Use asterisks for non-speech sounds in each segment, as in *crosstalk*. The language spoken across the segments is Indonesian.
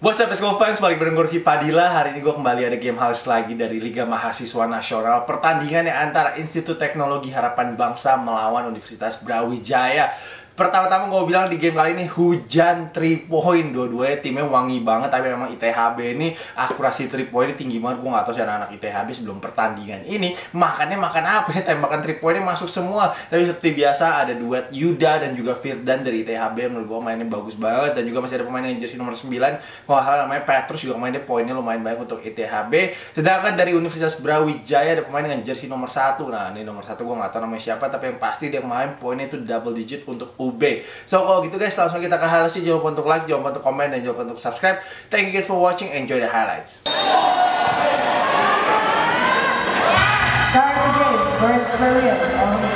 What's up school fans, balik bareng Ruki Padilla. Hari ini gue kembali ada game house lagi dari Liga Mahasiswa Nasional. Pertandingan yang antara Institut Teknologi Harapan Bangsa melawan Universitas Brawijaya Pertama-tama gue bilang di game kali ini hujan 3 point. Dua-duanya timnya wangi banget Tapi memang ITHB ini akurasi 3 point tinggi banget. Gue gak tau sih anak-anak ITHB sebelum pertandingan ini Makannya makan apa ya Tembakan 3 pointnya masuk semua. Tapi seperti biasa ada duet Yuda dan juga Firdan dari ITHB Menurut gue mainnya bagus banget Dan juga masih ada pemain yang jersey nomor 9 Wah namanya Petrus juga mainnya poinnya lumayan banyak untuk ITHB Sedangkan dari Universitas Brawijaya ada pemain dengan jersey nomor 1 Nah ini nomor 1 gue gak tau namanya siapa Tapi yang pasti dia main poinnya itu double digit untuk UB. So kalau gitu guys, langsung kita ke highlights. Jangan lupa untuk like, jangan lupa untuk komen, dan jangan lupa untuk subscribe. Thank you guys for watching. Enjoy the highlights. Start the game.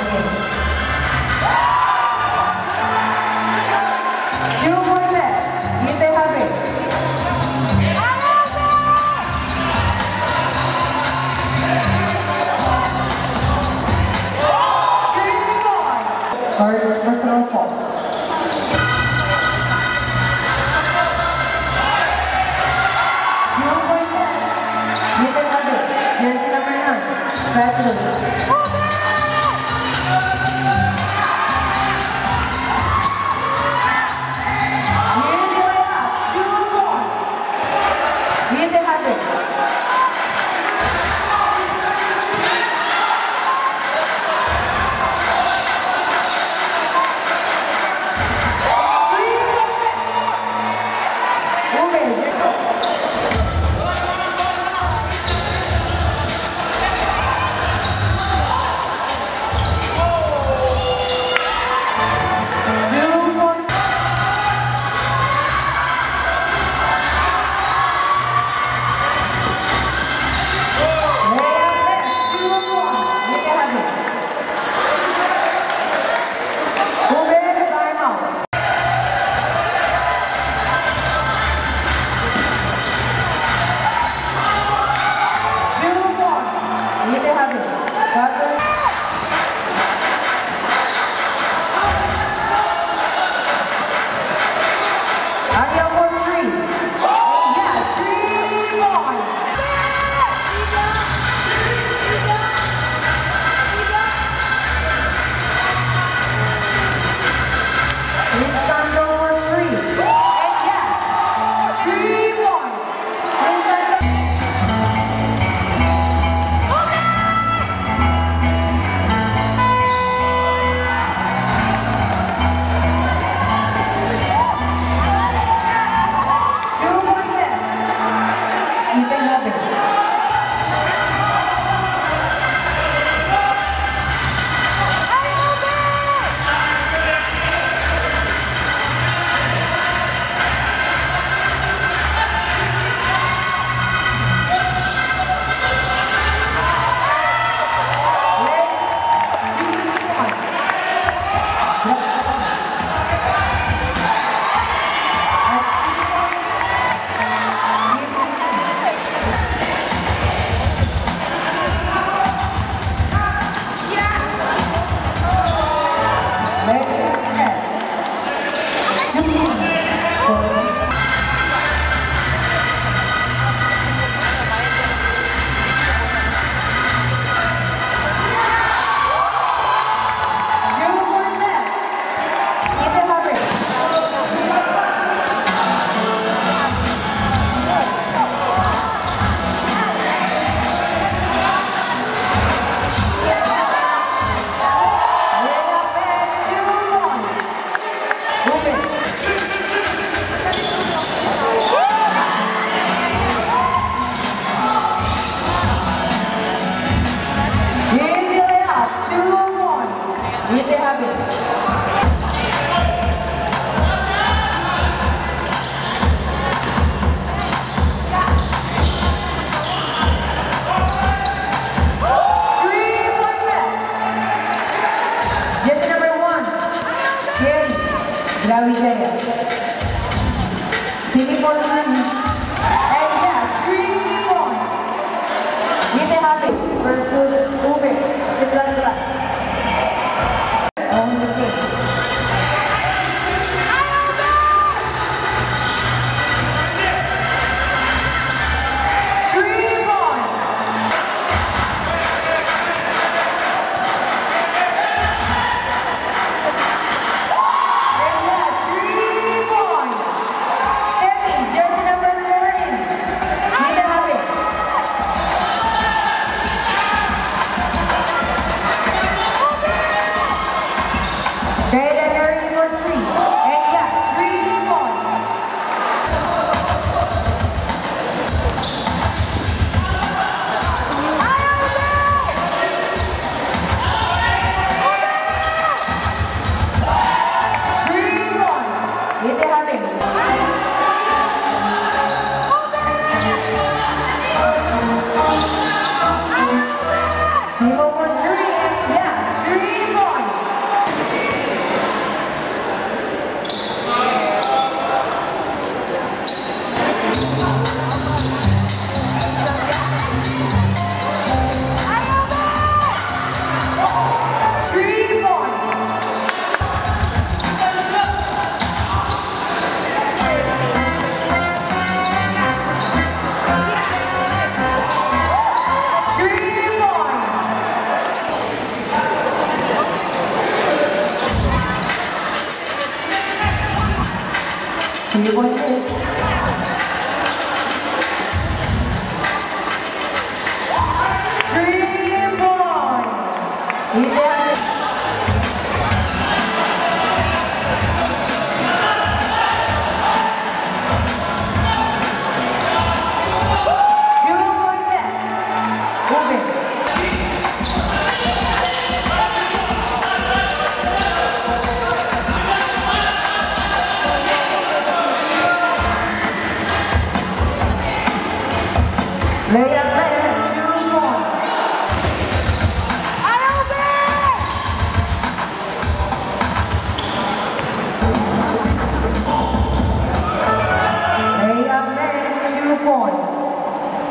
Stop. *laughs*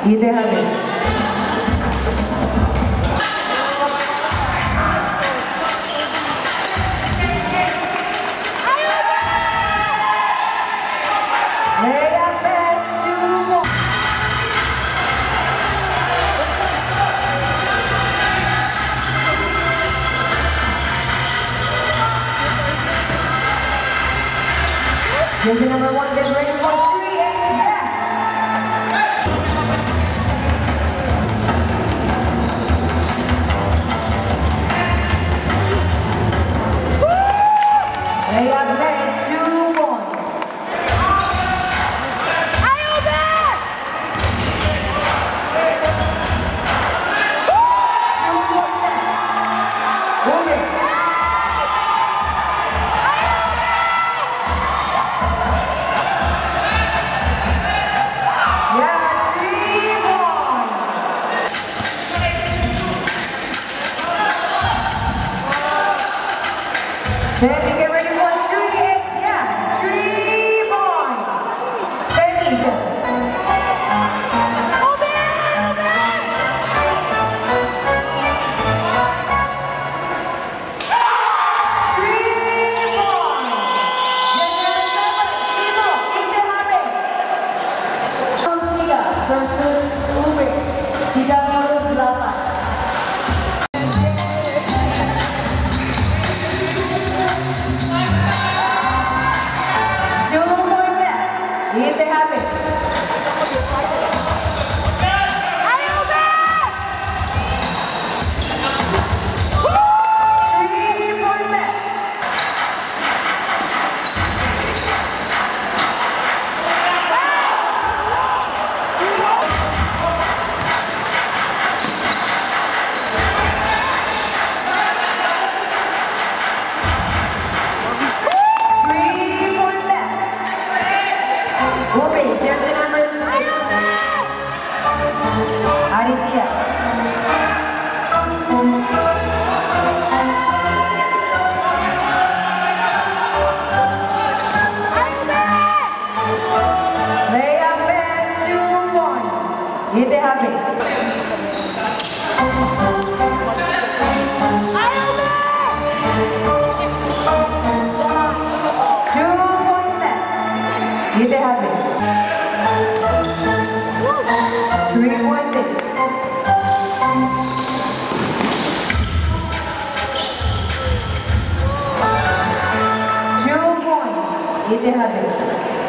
y déjame. Here's the number one, get ready. They have been.